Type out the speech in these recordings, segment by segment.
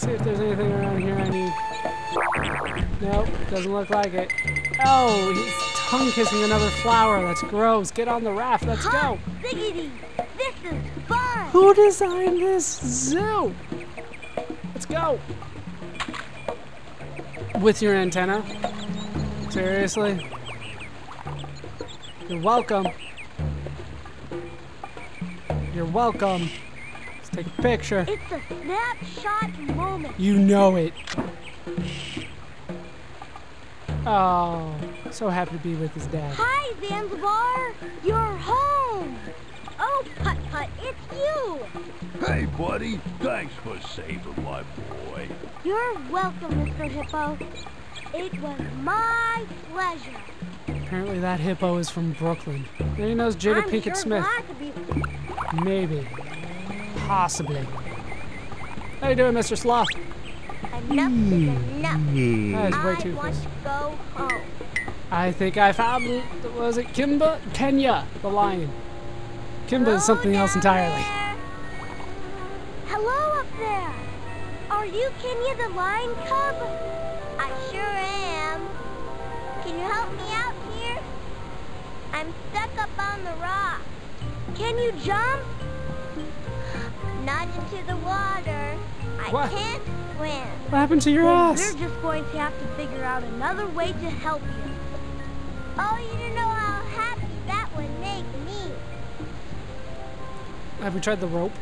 see if there's anything around here I need. Nope, doesn't look like it. Oh, he's tongue kissing another flower. That's gross. Get on the raft. Let's go. diggity! This is fun! Who designed this zoo? Let's go. With your antenna? Seriously? You're welcome. You're welcome. Let's take a picture. It's a snapshot moment. You know it. Oh, so happy to be with his dad. Hi, Zanzibar! You're home! Oh, Putt Putt, it's you! Hey, buddy. Thanks for saving my boy. You're welcome, Mr. Hippo. It was my pleasure. Apparently that hippo is from Brooklyn. Maybe he knows Jada I'm Pinkett sure Smith. glad to be Maybe. Possibly. How you doing, Mr. Sloth? enough is enough. That is way I too want close. to go home. I think I found, was it Kimba? Kenya, the lion. Kimba is something else entirely. there. Hello up there. Are you Kenya the lion cub? I sure am. Can you help me out here? I'm stuck up on the rock. Can you jump? Not into the water. I What? can't swim. What happened to your Then ass? We're just going to have to figure out another way to help you. Oh, you don't know how happy that would make me. Have we tried the rope?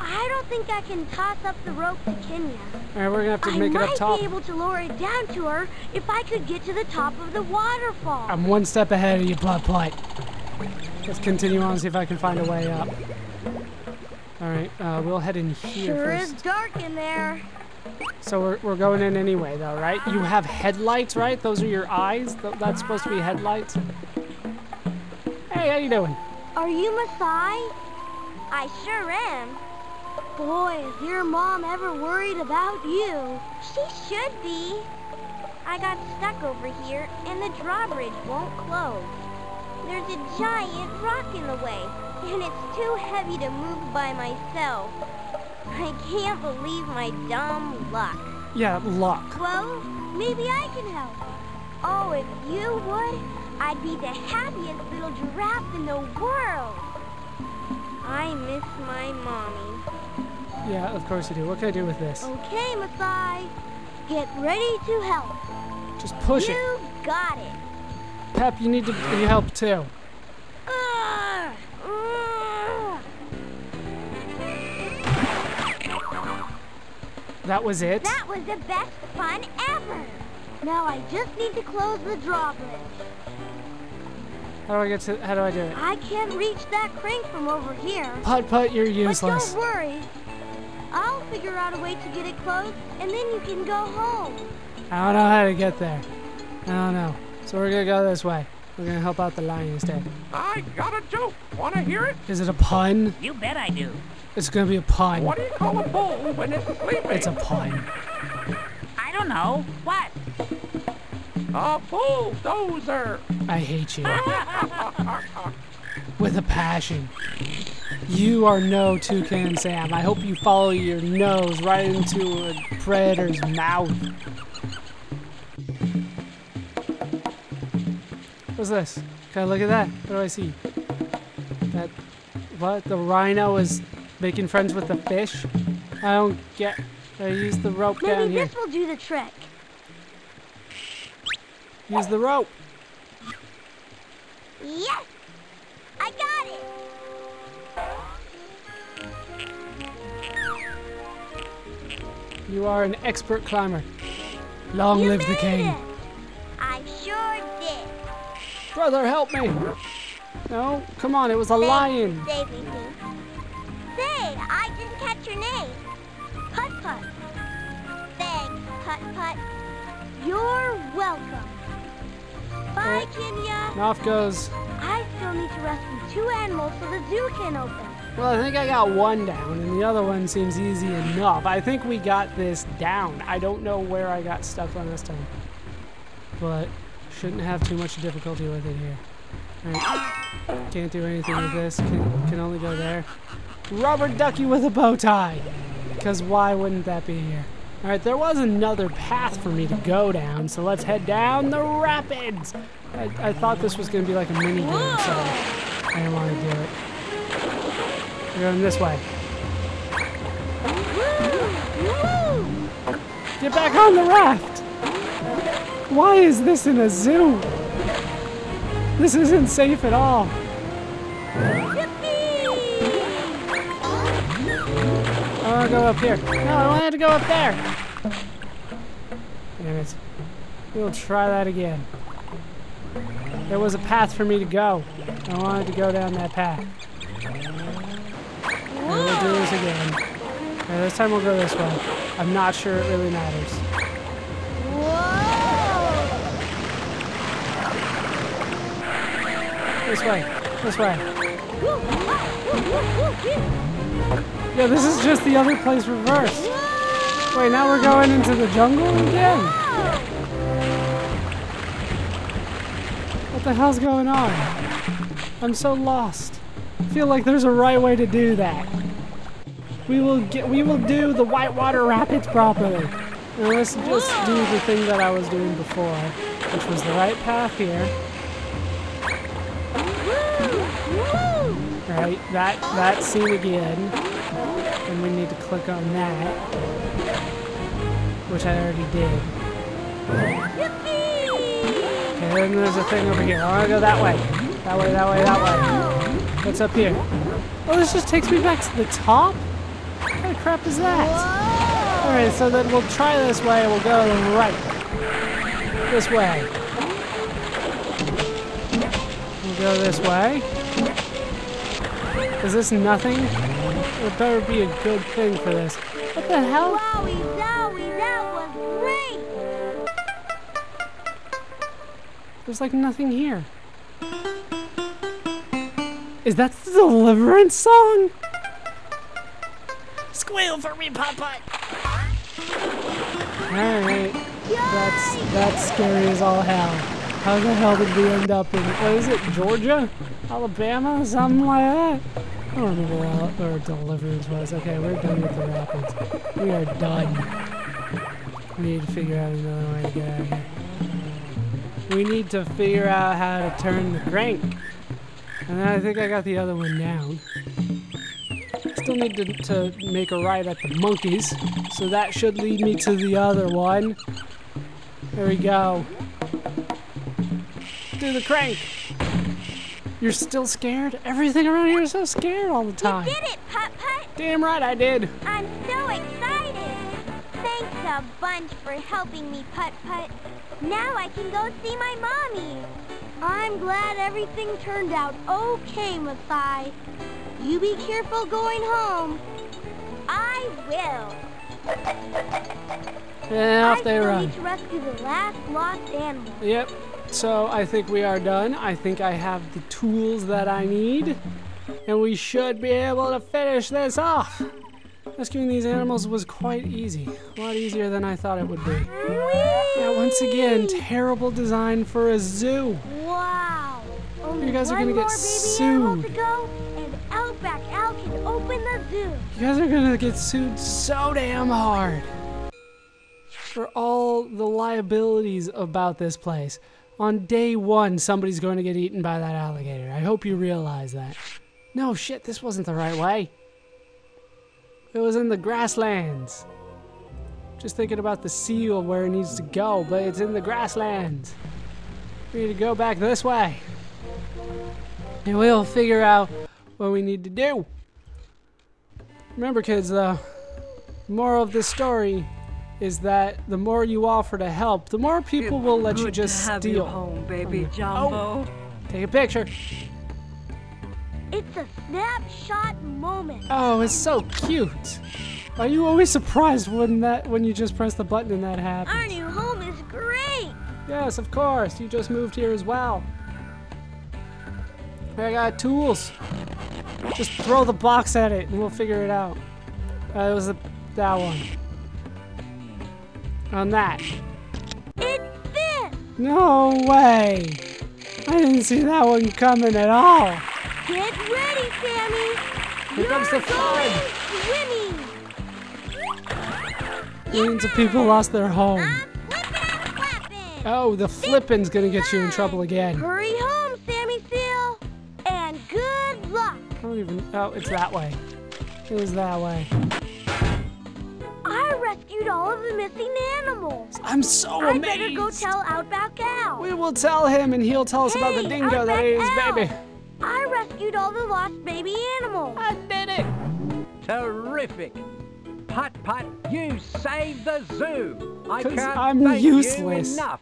I don't think I can toss up the rope to Kenya. Alright, we're gonna have to I make it up top. I might be able to lower it down to her if I could get to the top of the waterfall. I'm one step ahead of you, blood plight. Let's continue on, and see if I can find a way up. Alright, uh, we'll head in here sure first. is dark in there. So we're, we're going in anyway, though, right? You have headlights, right? Those are your eyes? Th- that's supposed to be headlights? Hey, how you doing? Are you Masai? I sure am. Boy, is your mom ever worried about you. She should be. I got stuck over here and the drawbridge won't close. There's a giant rock in the way and it's too heavy to move by myself. I can't believe my dumb luck. Yeah, luck. Well, maybe I can help. Oh, if you would, I'd be the happiest little giraffe in the world. I miss my mommy. Yeah, of course you do. What can I do with this? Okay, Masai. Get ready to help. Just push you it. got it. Pep, you need to you help too. That was it? That was the best fun ever. Now I just need to close the drawbridge. How do I get to how do I do it? I can't reach that crank from over here. Putt putt, you're But useless. don't worry. I'll figure out a way to get it closed, and then you can go home. I don't know how to get there. I don't know. So we're gonna go this way. We're gonna help out the lion instead. I got a joke. Want to hear it? Is it a pun? You bet I do. It's gonna be a pun. What do you call a bull when it's sleeping? It's a pun. I don't know. What? a bulldozer. I hate you. With a passion. You are no Toucan Sam. I hope you follow your nose right into a predator's mouth. What's this? Can I look at that? What do I see? That what? The rhino is making friends with the fish? I don't get. I use the rope down here. Maybe this will do the trick. Use the rope. Yes! I got it! You are an expert climber. Long you live the king. It. I sure did. Brother, help me! No, come on, it was a Thanks lion. I didn't catch your name. Putt Putt. Thanks, Putt Putt. You're welcome. Bye, Uh, Kenya. And off goes. I still need to rescue two animals so the zoo can open. Well, I think I got one down, and the other one seems easy enough. I think we got this down. I don't know where I got stuck on this time. But shouldn't have too much difficulty with it here. Alright. Can't do anything with this. Can, can only go there. Rubber ducky with a bow tie. Because why wouldn't that be here? Alright, there was another path for me to go down, so let's head down the rapids! I, I thought this was going to be like a mini game, so I didn't want to do it. We're going this way. Get back on the raft! Why is this in a zoo? This isn't safe at all. Want to go up here. No, I wanted to go up there. Damn it. We'll try that again. There was a path for me to go. I wanted to go down that path. And we'll do this again. Okay, this time we'll go this way. I'm not sure it really matters. Whoa! This way. This way. Yeah, this is just the other place reversed. Wait, now we're going into the jungle again? What the hell's going on? I'm so lost. I feel like there's a right way to do that. We will get we will do the whitewater rapids properly. Let's just do the thing that I was doing before, which was the right path here. Right, that that scene again. And we need to click on that. Which I already did. Okay, then there's a thing over here. I wanna go that way. That way, that way, that way. What's up here? Oh, this just takes me back to the top? What kind of crap is that? Alright, so then we'll try this way. We'll go right. This way. We'll go this way. Is this nothing? It better be a good thing for this. What the hell? Wowie zowie, that was great! There's like nothing here. Is that the Deliverance song? Squeal for me, Putt Putt! Alright. That's that's scary as all hell. How the hell did we end up in what is it, Georgia? Alabama? Something like that? I don't remember where, our Deliverance was. Okay, we're done with the rapids. We are done. We need to figure out another way to get out of here. We need to figure out how to turn the crank. And then I think I got the other one down. I still need to, to make a right at the monkeys. So that should lead me to the other one. There we go. Do the crank. You're still scared? Everything around here is so scared all the time. You did it, Putt Putt! Damn right I did. I'm so excited! Thanks a bunch for helping me, Putt Putt. Now I can go see my mommy. I'm glad everything turned out okay, Masai. You be careful going home. I will. And off I they run. need to rescue the last lost animal. Yep. So I think we are done. I think I have the tools that I need. And we should be able to finish this off. Rescuing these animals was quite easy. A lot easier than I thought it would be. Yeah, once again, terrible design for a zoo. Wow. Only You guys are gonna get more baby animal sued. to go, and Outback Al can open the zoo. You guys are gonna get sued so damn hard for all the liabilities about this place. On day one, somebody's going to get eaten by that alligator. I hope you realize that. No, shit, this wasn't the right way. It was in the grasslands. Just thinking about the seal where it needs to go, but it's in the grasslands. We need to go back this way. And we'll figure out what we need to do. Remember, kids, though, the moral of this story is that the more you offer to help, the more people will let you just to have steal. you home, baby you. Jambo. Take a picture. It's a snapshot moment. Oh, it's so cute. Are you always surprised when that when you just press the button and that happens? Our new home is great. Yes, of course. You just moved here as well. I got tools. Just throw the box at it and we'll figure it out. Uh, it was the, that one. On that. It's this. No way. I didn't see that one coming at all. Get ready, Sammy. Here comes the You're flood. swimming. Millions of people lost their home. Oh, the flippin's gonna get you in trouble again. Hurry home, Sammy Seal. And good luck. I don't even. Oh, it's that way. It was that way. I rescued all of the missing animals. I'm so I amazed. better go tell Outback Al. we will tell him, and he'll tell us about the Hey, dingo that Outback ate his baby. I rescued all the lost baby animals. I did it. Terrific. Putt Putt, you saved the zoo. I 'Cause can't I'm thank useless. you enough.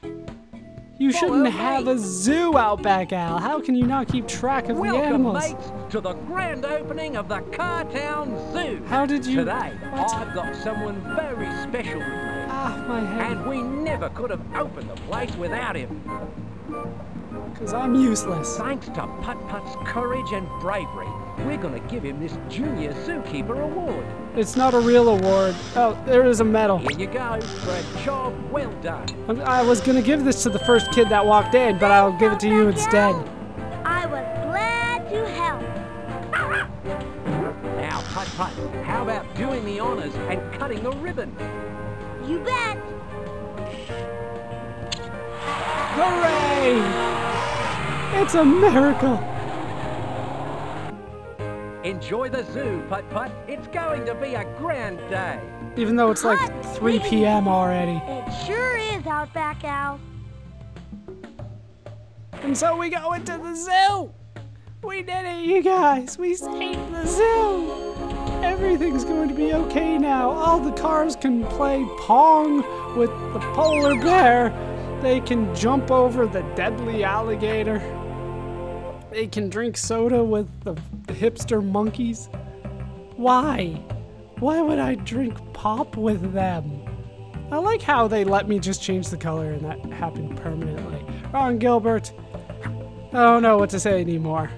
You shouldn't Follow have a zoo, out back, Al. How can you not keep track of the Welcome, animals? mates, to the grand opening of the Cartown Zoo. How did you? Today, What? I've got someone very special with me. Ah, my head. And we never could have opened the place without him. Because I'm useless. Thanks to Putt Putt's courage and bravery, we're going to give him this Junior Zookeeper Award. It's not a real award. Oh, there is a medal. Here you go for a job well done. I'm- I was gonna give this to the first kid that walked in, but I'll give it to you instead. I was glad to help. Now, Putt Putt, how about doing the honors and cutting the ribbon? You bet. Hooray! It's a miracle. Enjoy the zoo, Putt Putt. It's going to be a grand day. Even though it's like 3 p.m. already. It sure is, Outback Al. And so we go into the zoo. We did it, you guys. We saved the zoo. Everything's going to be okay now. All the cars can play Pong with the polar bear. They can jump over the deadly alligator. They can drink soda with the hipster monkeys. Why? Why would I drink pop with them? I like how they let me just change the color and that happened permanently. Ron Gilbert, I don't know what to say anymore.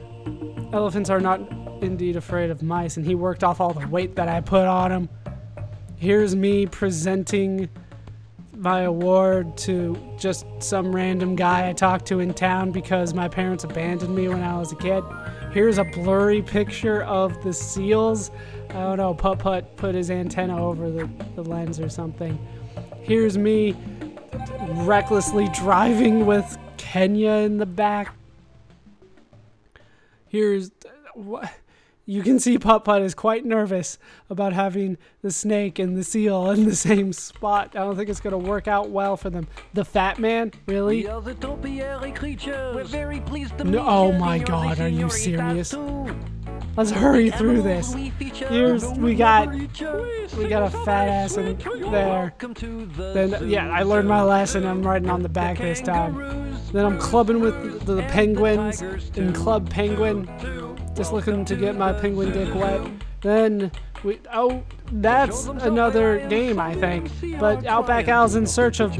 Elephants are not indeed afraid of mice, and he worked off all the weight that I put on him. Here's me presenting my award to just some random guy I talked to in town because my parents abandoned me when I was a kid. Here's a blurry picture of the seals. I don't know, Putt Putt put his antenna over the, the lens or something. Here's me recklessly driving with Kenya in the back. Here's uh, what you can see Putt Putt is quite nervous about having the snake and the seal in the same spot. I don't think it's going to work out well for them. The fat man, really? are the topiary creatures. We're very pleased to No- meet oh my God, are you serious? Let's hurry through this. we Here's we got we got a fat ass in there. To the Then yeah, I learned my lesson. I'm riding on the back this time. Then I'm clubbing with the, the penguins in Club Penguin, just looking to get my penguin dick wet. Then we oh, that's another game I think. But Outback Al's in search of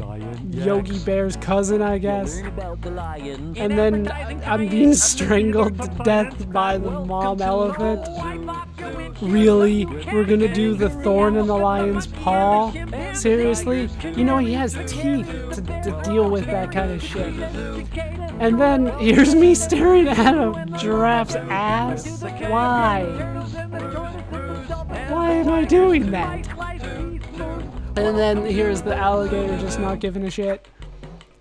Yogi Bear's cousin, I guess. And then I'm being strangled to death by the mom elephant. Really? We're gonna do the thorn in the lion's paw? Seriously? You know, he has teeth to, to deal with that kind of shit. And then here's me staring at a giraffe's ass. Why? Why am I doing that? And then here's the alligator just not giving a shit.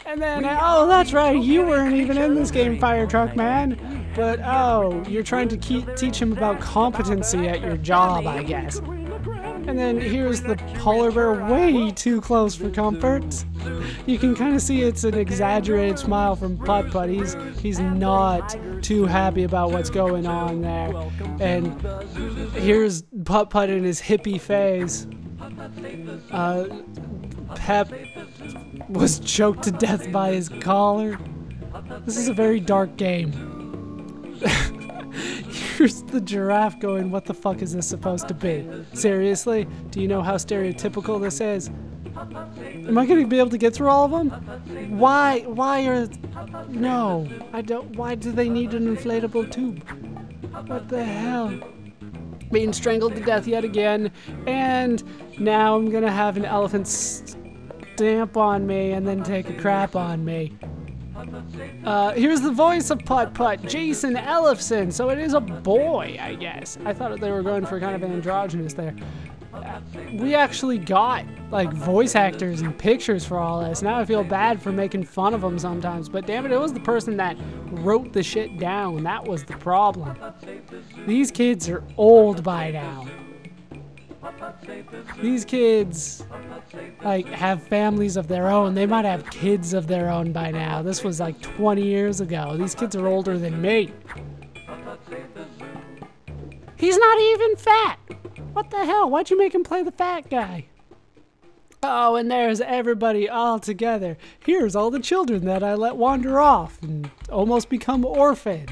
And then, oh, that's right, you weren't even in this game, Fire Truck Man. But, oh, you're trying to keep, teach him about competency at your job, I guess. And then here's the polar bear way too close for comfort. You can kind of see it's an exaggerated smile from Putt Putt. He's, he's not too happy about what's going on there. And here's Putt Putt in his hippie phase. Uh, Pep was choked to death by his collar. This is a very dark game. Here's the giraffe going, what the fuck is this supposed to be? Seriously? Do you know how stereotypical this is? Am I gonna be able to get through all of them? Why, why are, no, I don't, why do they need an inflatable tube? What the hell? Being strangled to death yet again, and now I'm gonna have an elephant stamp on me and then take a crap on me. Uh, here's the voice of Putt Putt, Jason Ellefson. So it is a boy, I guess. I thought they were going for kind of androgynous there. we actually got like voice actors and pictures for all this. Now I feel bad for making fun of them sometimes, but damn it, it was the person that wrote the shit down. That was the problem. These kids are old by now. These kids like have families of their own. They might have kids of their own by now. This was like 20 years ago. These kids are older than me. He's not even fat. What the hell? Why'd you make him play the fat guy? Oh, and there's everybody all together. Here's all the children that I let wander off and almost become orphans.